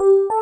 you